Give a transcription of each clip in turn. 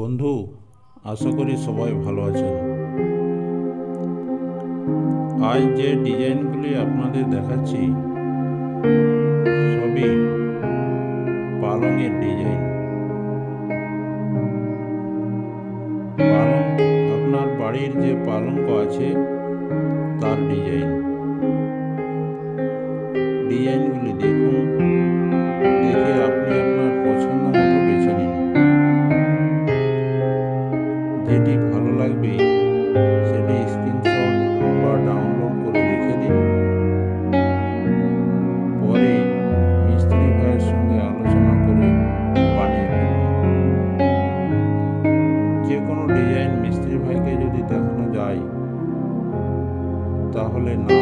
বন্ধু, আশা করি সবাই ভালো আছেন। আজ যে ডিজাইনগুলি আপনাদের দেখাচ্ছি, সবই পালংয়ের ডিজাইন। পালং, আপনার বাড়ির যে পালঙ্ক আছে, তার ডিজাইন। যেটি ভালো লাগবে, সেটি স্ক্রিনশট বা ডাউনলোড করে রেখে দিন। পরে মিস্ত্রি ভাইয়ের সঙ্গে আলোচনা করে বানিয়ে যে কোনো ডিজাইন মিস্ত্রি ভাইকে যদি দেখানো যায়, তাহলে না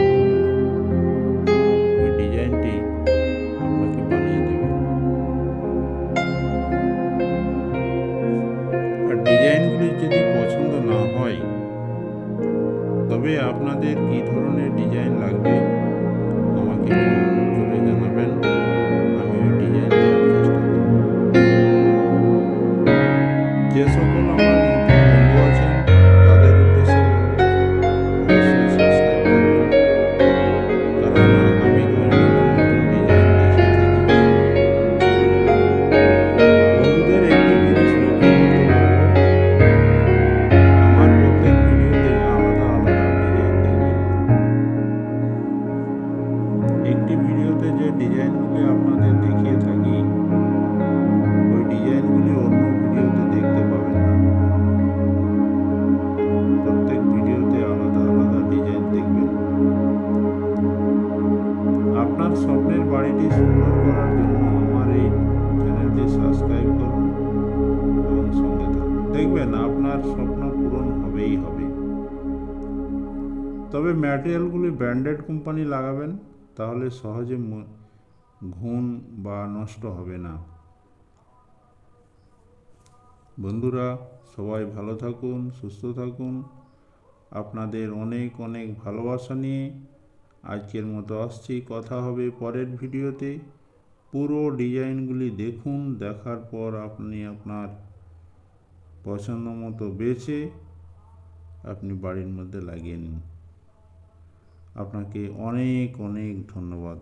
ডিজাইনগুলি যদি পছন্দ না হয় তবে আপনাদের কী ধরনের ডিজাইন লাগবে? ডিজাইনগুলি আপনাদের দেখিয়ে থাকি। ওই ডিজাইনগুলি অন্য ভিডিওতে দেখতে পাবেন না। প্রত্যেক ভিডিওতে আলাদা আলাদা ডিজাইন দেখবেন। আপনার স্বপ্নের বাড়িটি সুন্দর করার জন্য আমার এই চ্যানেলটি সাবস্ক্রাইব করুন এবং সঙ্গে থাকুন। দেখবেন আপনার স্বপ্ন পূরণ হবেই হবে। তবে ম্যাটেরিয়ালগুলি ব্র্যান্ডেড কোম্পানি লাগাবেন, তাহলে সহজে ঘুণ বা নষ্ট হবে না। বন্ধুরা, সবাই ভালো থাকুন, সুস্থ থাকুন। আপনাদের অনেক অনেক ভালোবাসা নিয়ে আজকের মতো আসছি। কথা হবে পরের ভিডিওতে। পুরো ডিজাইনগুলি দেখুন, দেখার পর আপনি আপনার পছন্দ মতো বেছে আপনি বাড়ির মধ্যে লাগিয়ে নিন। আপনাকে অনেক অনেক ধন্যবাদ।